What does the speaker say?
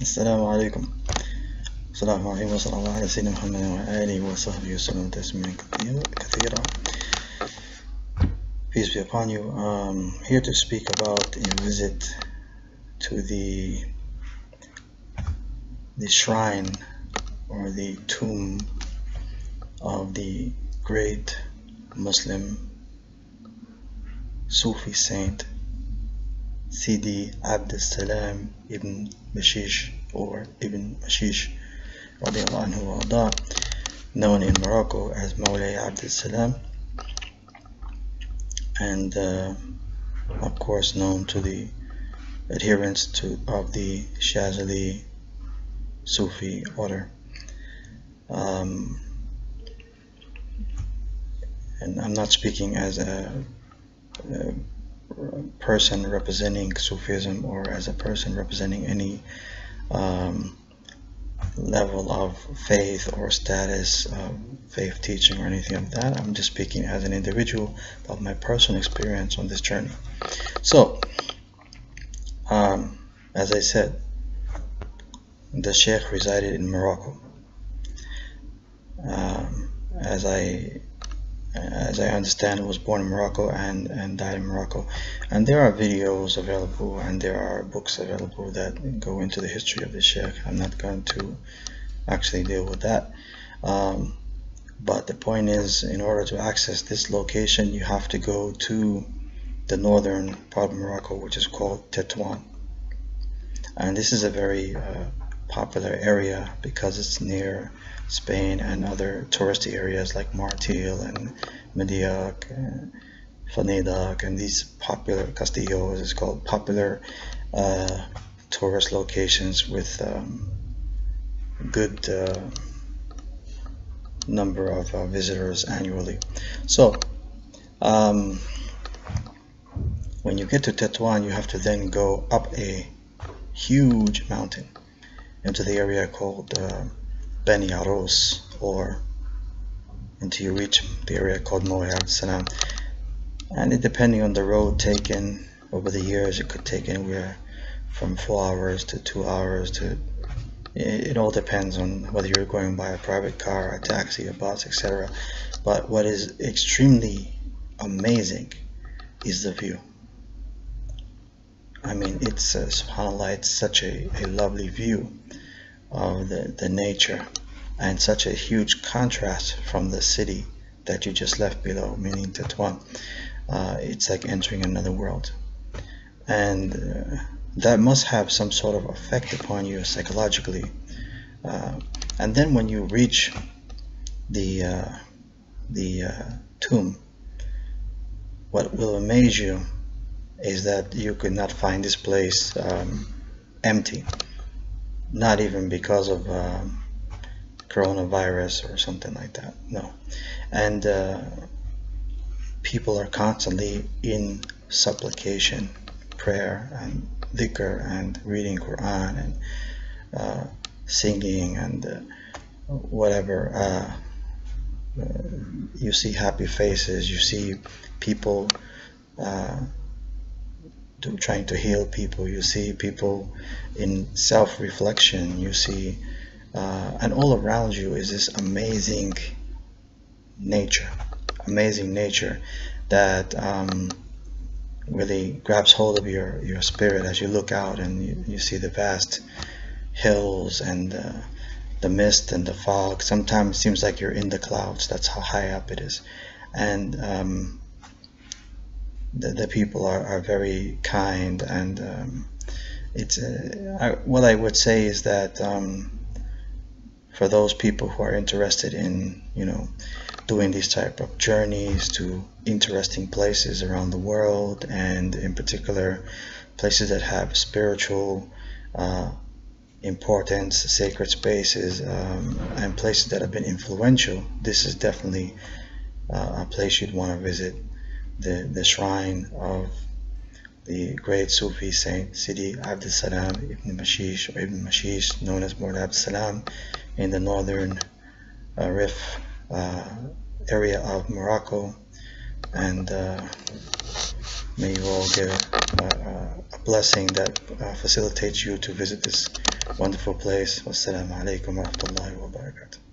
السلام عليكم السلام عليكم وصلى الله على سيدنا محمد وآله وصحبه وسلم تسليما كثيرا Peace be upon you. Um, here to speak about a visit to the the shrine or the tomb of the great Muslim Sufi saint Sidi Abd Salam ibn Bashish or Ibn Bashish anhu known in Morocco as Mawlay Abd Salam and uh, of course known to the adherents to, of the Shazali Sufi order. Um, and I'm not speaking as a, a person representing Sufism or as a person representing any um, level of faith or status of faith teaching or anything of that. I'm just speaking as an individual of my personal experience on this journey. So, um, as I said, the Sheikh resided in Morocco. Um, as I as I understand, was born in Morocco and, and died in Morocco. And there are videos available and there are books available that go into the history of the Sheikh. I'm not going to actually deal with that. Um, but the point is, in order to access this location, you have to go to the northern part of Morocco, which is called Tetouan. And this is a very uh, popular area because it's near Spain and other touristy areas like Martil and M'diq, and and these popular Castillos is called popular uh, tourist locations with um, good uh, number of uh, visitors annually. So um, when you get to Tetouan, you have to then go up a huge mountain into the area called uh, Beni Arus or until you reach the area called Mawlay Abd Salam. And depending on the road taken over the years it could take anywhere from four hours to two hours to it, it all depends on whether you're going by a private car a taxi a bus etc but what is extremely amazing is the view. I mean it's uh, subhanallah it's such a, a lovely view of the, the nature and such a huge contrast from the city that you just left below, meaning Tetouan. Uh, it's like entering another world. And uh, that must have some sort of effect upon you psychologically. Uh, and then when you reach the, uh, the uh, tomb, what will amaze you is that you could not find this place um, empty not even because of um, coronavirus or something like that no. And uh, people are constantly in supplication prayer and dhikr and reading Quran and uh, singing and uh, whatever uh, uh, you see happy faces you see people uh, to trying to heal people. You see people in self-reflection. You see, uh, and all around you is this amazing nature, amazing nature that um, really grabs hold of your your spirit as you look out and you, you see the vast hills and uh, the mist and the fog. Sometimes it seems like you're in the clouds. That's how high up it is, and um, the, the people are, are very kind and um, it's uh, I, what I would say is that um, for those people who are interested in you know doing these type of journeys to interesting places around the world and in particular places that have spiritual uh, importance sacred spaces um, and places that have been influential this is definitely uh, a place you'd want to visit the, the shrine of the great Sufi saint Sidi Abdul Salam ibn Mashish or Ibn Mashish known as Mawlay Abdul Salam in the northern uh, Rif uh, area of Morocco and uh, may you all get a, a, a blessing that uh, facilitates you to visit this wonderful place. Wassalamu alaikum wa rahmatullahi wa barakatuh.